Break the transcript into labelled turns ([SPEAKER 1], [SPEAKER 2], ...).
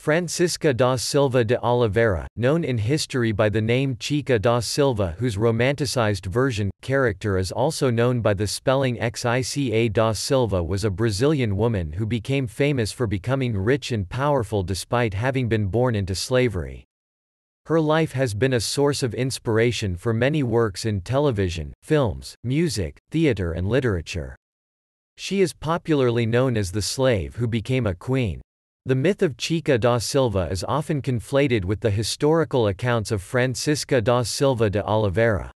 [SPEAKER 1] Francisca da Silva de Oliveira, known in history by the name Chica da Silva whose romanticized version, character is also known by the spelling Xica da Silva was a Brazilian woman who became famous for becoming rich and powerful despite having been born into slavery. Her life has been a source of inspiration for many works in television, films, music, theater and literature. She is popularly known as the slave who became a queen. The myth of Chica da Silva is often conflated with the historical accounts of Francisca da Silva de Oliveira.